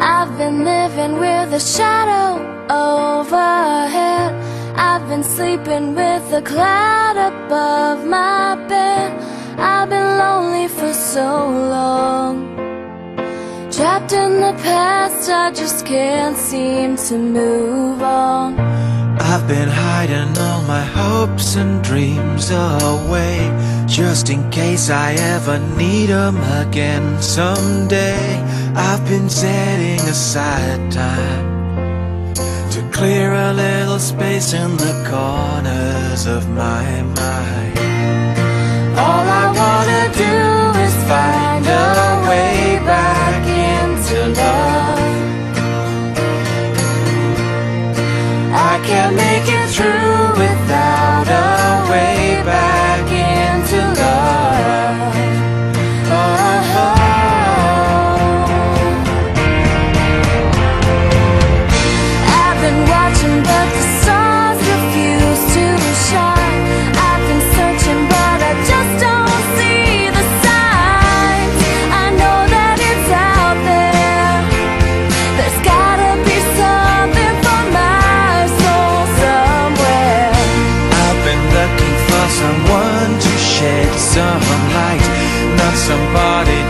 I've been living with a shadow overhead. I've been sleeping with a cloud above my bed. I've been lonely for so long. Trapped in the past, I just can't seem to move on. I've been hiding all my hopes and dreams away Just in case I ever need 'em again someday I've been setting aside time To clear a little space in the corners of my mind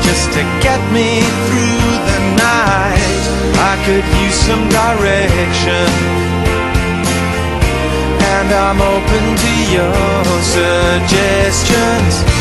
just to get me through the night. I could use some direction, and I'm open to your suggestions.